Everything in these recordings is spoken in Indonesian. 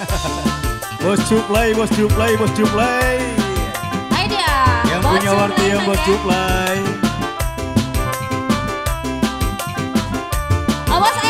Bos Cuplay, Bos Cuplay, Bos Cuplay. Hai dia. Yang Bos punya warti yang Bos Cuplay. Awas oh,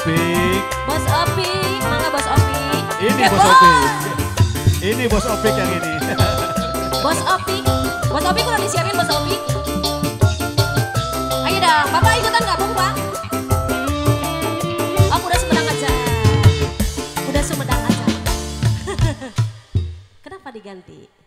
Opik. Bos Opik, mana Bos Opik? Ini Bos Opik. Ini Bos Opik yang ini. Bos Opik, Bos Opik udah disiapin Bos Opik. Ayo dah, Bapak ikutan gabung Pak. Aku udah sumedang aja. Udah sumedang aja. Kenapa diganti?